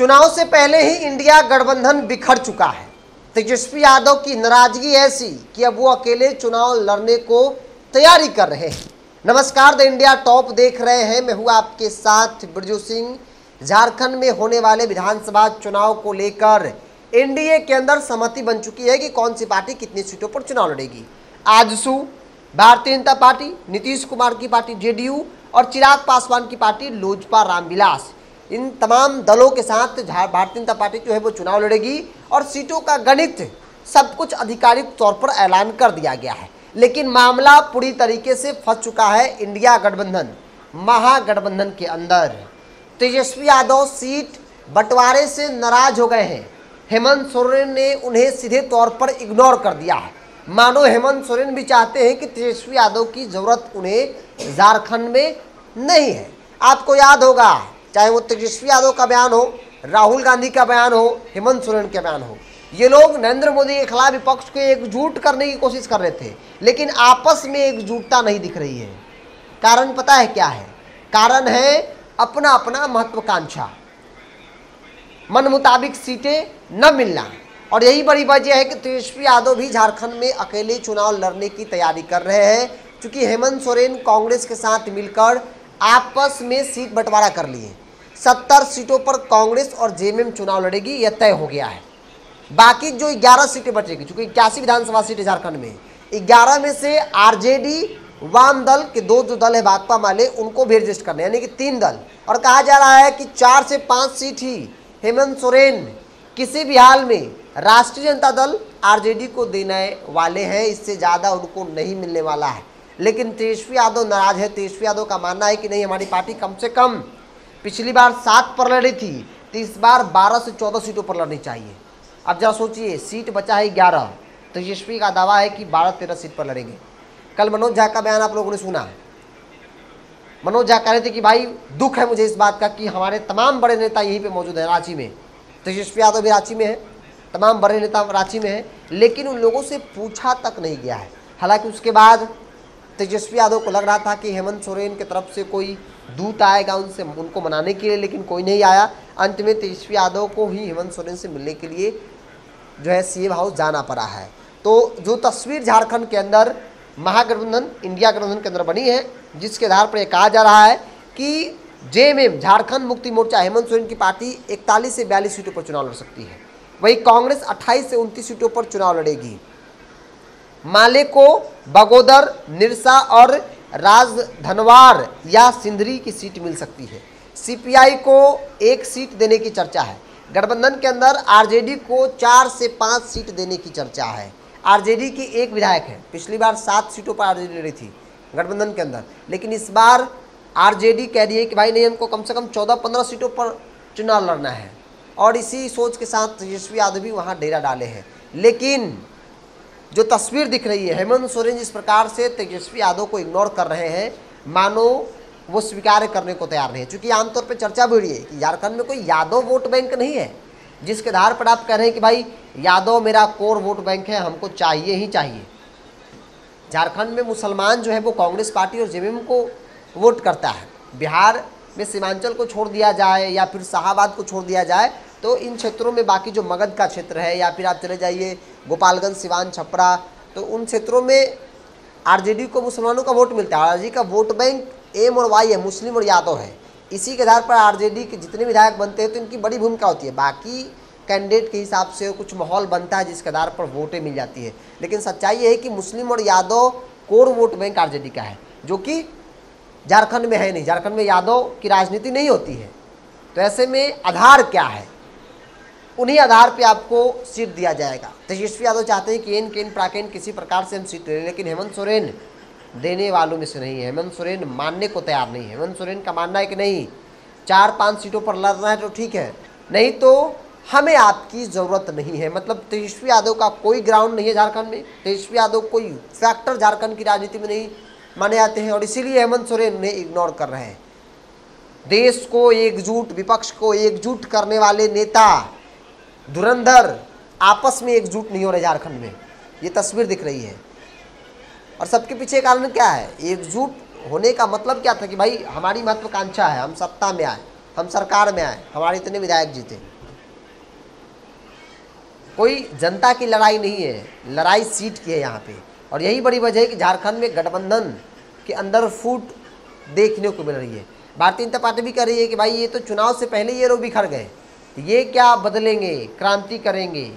चुनाव से पहले ही इंडिया गठबंधन बिखर चुका है। तेजस्वी यादव की नाराज़गी ऐसी कि अब वो अकेले चुनाव लड़ने को तैयारी कर रहे हैं। नमस्कार, द इंडिया टॉप देख रहे हैं। मैं हूँ आपके साथ ब्रजू सिंह। झारखंड में होने वाले विधानसभा चुनाव को लेकर एनडीए के अंदर सहमति बन चुकी है कि कौन सी पार्टी कितनी सीटों पर चुनाव लड़ेगी। आजसू भारतीय जनता पार्टी, नीतीश कुमार की पार्टी जेडीयू और चिराग पासवान की पार्टी लोजपा रामविलास। इन तमाम दलों के साथ भारतीय जनता पार्टी जो है वो चुनाव लड़ेगी और सीटों का गणित सब कुछ आधिकारिक तौर पर ऐलान कर दिया गया है। लेकिन मामला पूरी तरीके से फंस चुका है इंडिया गठबंधन, महागठबंधन के अंदर। तेजस्वी यादव सीट बंटवारे से नाराज़ हो गए हैं। हेमंत सोरेन ने उन्हें सीधे तौर पर इग्नोर कर दिया है। मानो हेमंत सोरेन भी चाहते हैं कि तेजस्वी यादव की ज़रूरत उन्हें झारखंड में नहीं है। आपको याद होगा चाहे वो तेजस्वी यादव का बयान हो, राहुल गांधी का बयान हो, हेमंत सोरेन का बयान हो। ये लोग नरेंद्र मोदी के खिलाफ विपक्ष को एकजुट करने की कोशिश कर रहे थे, लेकिन आपस में एकजुटता नहीं दिख रही है। कारण पता है क्या है? कारण है अपना अपना महत्वाकांक्षा। मन मुताबिक सीटें न मिलना। और यही बड़ी वजह है कि तेजस्वी यादव भी झारखंड में अकेले चुनाव लड़ने की तैयारी कर रहे हैं क्योंकि हेमंत सोरेन कांग्रेस के साथ मिलकर आपस में सीट बंटवारा कर लिए। सत्तर सीटों पर कांग्रेस और जेएमएम चुनाव लड़ेगी, यह तय हो गया है। बाकी जो 11 सीटें बचेगी, चूँकि इक्यासी विधानसभा सीटें झारखंड में 11 में से आरजेडी, वाम दल के दो जो दल है, भाकपा, माले, उनको भी एडजस्ट करने यानी कि तीन दल। और कहा जा रहा है कि चार से पाँच सीट ही हेमंत सोरेन, किसी भी हाल में राष्ट्रीय जनता दल आरजेडी को देने वाले हैं, इससे ज़्यादा उनको नहीं मिलने वाला है। लेकिन तेजस्वी यादव नाराज़ है, तेजस्वी यादव का मानना है कि नहीं, हमारी पार्टी कम से कम पिछली बार सात पर लड़ी थी तो इस बार बारह से चौदह सीटों पर लड़नी चाहिए। अब जरा सोचिए, सीट बचा है ग्यारह तेजस्वी का दावा है कि बारह तेरह सीट पर लड़ेंगे। कल मनोज झा का बयान आप लोगों ने सुना। मनोज झा कह रहे थे कि भाई, दुख है मुझे इस बात का कि हमारे तमाम बड़े नेता यहीं पे मौजूद हैं, रांची में। तेजस्वी यादव भी रांची में है, तमाम बड़े नेता रांची में है, लेकिन उन लोगों से पूछा तक नहीं गया है। हालाँकि उसके बाद तेजस्वी यादव को लग रहा था कि हेमंत सोरेन की तरफ़ से कोई दूत आएगा उनसे उनको मनाने के लिए, लेकिन कोई नहीं आया। अंत में तेजस्वी यादव को ही हेमंत सोरेन से मिलने के लिए जो है सीएम हाउस जाना पड़ा है। तो जो तस्वीर झारखंड के अंदर महागठबंधन, इंडिया गठबंधन के अंदर बनी है, जिसके आधार पर यह कहा जा रहा है कि जेएमएम, झारखंड मुक्ति मोर्चा हेमंत सोरेन की पार्टी इकतालीस से बयालीस सीटों पर चुनाव लड़ सकती है। वहीं कांग्रेस 28 से 29 सीटों पर चुनाव लड़ेगी। माले को बगोदर, निरसा और राजधनवार या सिंधरी की सीट मिल सकती है। सीपीआई को एक सीट देने की चर्चा है। गठबंधन के अंदर आरजेडी को चार से पाँच सीट देने की चर्चा है। आरजेडी की एक विधायक है। पिछली बार सात सीटों पर आरजेडी लड़ी थी गठबंधन के अंदर। लेकिन इस बार आरजेडी कह रही है कि भाई नहीं, हमको कम से कम चौदह पंद्रह सीटों पर चुनाव लड़ना है। और इसी सोच के साथ तेजस्वी यादव भी वहाँ डेरा डाले हैं। लेकिन जो तस्वीर दिख रही है, हेमंत सोरेन जिस प्रकार से तेजस्वी यादव को इग्नोर कर रहे हैं, मानो वो स्वीकार करने को तैयार नहीं है। क्योंकि आमतौर पर चर्चा भी रही है कि झारखंड में कोई यादव वोट बैंक नहीं है, जिसके आधार पर आप कह रहे हैं कि भाई, यादव मेरा कोर वोट बैंक है, हमको चाहिए ही चाहिए। झारखंड में मुसलमान जो है, वो कांग्रेस पार्टी और जेएमएम को वोट करता है। बिहार में सीमांचल को छोड़ दिया जाए या फिर शाहबाद को छोड़ दिया जाए तो इन क्षेत्रों में बाकी जो मगध का क्षेत्र है, या फिर आप चले जाइए गोपालगंज, सिवान, छपरा तो उन क्षेत्रों में आरजेडी को मुसलमानों का वोट मिलता है। आरजेडी का वोट बैंक एम और वाई है, मुस्लिम और यादव है। इसी के आधार पर आरजेडी के जितने विधायक बनते हैं तो इनकी बड़ी भूमिका होती है। बाकी कैंडिडेट के हिसाब से कुछ माहौल बनता है, जिसके आधार पर वोटें मिल जाती है। लेकिन सच्चाई ये है कि मुस्लिम और Yadav core vote bank RJD का है, जो कि झारखंड में है नहीं। झारखंड में यादव की राजनीति नहीं होती है। तो ऐसे में आधार क्या है? उन्हीं आधार पे आपको सीट दिया जाएगा। तेजस्वी यादव चाहते हैं कि एन, केन, प्राकेन किसी प्रकार से हम सीट ले लेकिन हेमंत सोरेन देने वालों में से नहीं है। हेमंत सोरेन मानने को तैयार नहीं है। हेमंत सोरेन का मानना है कि नहीं, चार पाँच सीटों पर लड़ना है तो ठीक है, नहीं तो हमें आपकी ज़रूरत नहीं है। मतलब तेजस्वी यादव का कोई ग्राउंड नहीं है झारखंड में, तेजस्वी यादव कोई फैक्टर झारखंड की राजनीति में नहीं माने जाते हैं, और इसीलिए हेमंत सोरेन उन्हें इग्नोर कर रहे हैं। देश को एकजुट, विपक्ष को एकजुट करने वाले नेता धुरंधर आपस में एकजुट नहीं हो रहे झारखंड में। ये तस्वीर दिख रही है। और सबके पीछे कारण क्या है? एकजुट होने का मतलब क्या था कि भाई, हमारी महत्वाकांक्षा है, हम सत्ता में आए, हम सरकार में आए, हमारे इतने विधायक जीते। कोई जनता की लड़ाई नहीं है, लड़ाई सीट की है यहाँ पे। और यही बड़ी वजह है कि झारखंड में गठबंधन के अंदर फूट देखने को मिल रही है। भारतीय जनता पार्टी भी कह रही है कि भाई, ये तो चुनाव से पहले ये लोग बिखर गए। ये क्या बदलेंगे? क्रांति करेंगे।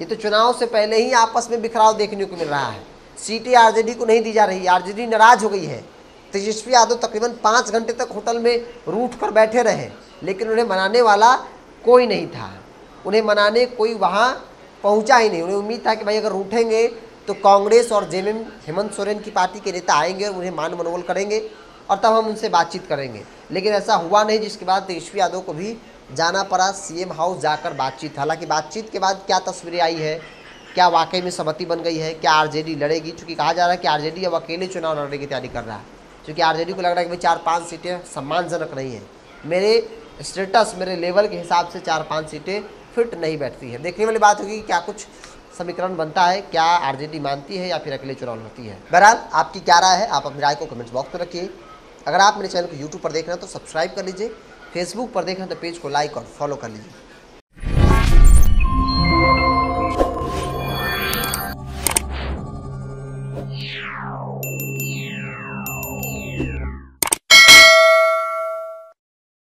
ये तो चुनाव से पहले ही आपस में बिखराव देखने को मिल रहा है। सीटें आरजेडी को नहीं दी जा रही। आरजेडी नाराज़ हो गई है। तेजस्वी यादव तकरीबन पाँच घंटे तक होटल में रूठ कर बैठे रहे, लेकिन उन्हें मनाने वाला कोई नहीं था। उन्हें मनाने कोई वहाँ पहुँचा ही नहीं। उन्हें उम्मीद था कि भाई अगर रूठेंगे तो कांग्रेस और जेएमएम हेमंत सोरेन की पार्टी के नेता आएँगे और उन्हें मान मनोबल करेंगे और तब हम उनसे बातचीत करेंगे। लेकिन ऐसा हुआ नहीं, जिसके बाद तेजस्वी यादव को भी जाना पड़ा सीएम हाउस जाकर बातचीत। हालाँकि बातचीत के बाद क्या तस्वीरें आई है? क्या वाकई में सहमति बन गई है? क्या आरजेडी लड़ेगी? चूँकि कहा जा रहा है कि आरजेडी अब अकेले चुनाव लड़ने की तैयारी कर रहा है। क्योंकि आरजेडी को लग रहा है कि भाई चार पाँच सीटें सम्मानजनक नहीं है। मेरे स्टेटस मेरे लेवल के हिसाब से चार पाँच सीटें फिट नहीं बैठती है। देखने वाली बात होगी कि क्या कुछ समीकरण बनता है, क्या आरजेडी मानती है या फिर अकेले चुनाव लड़ती है। बहरहाल, आपकी क्या राय है? आप अपनी राय को कमेंट्स बॉक्स में रखिए। अगर आप मेरे चैनल को यूट्यूब पर देख रहे हैं तो सब्सक्राइब कर लीजिए। फेसबुक पर देख रहे हैं तो पेज को लाइक और फॉलो कर लीजिए।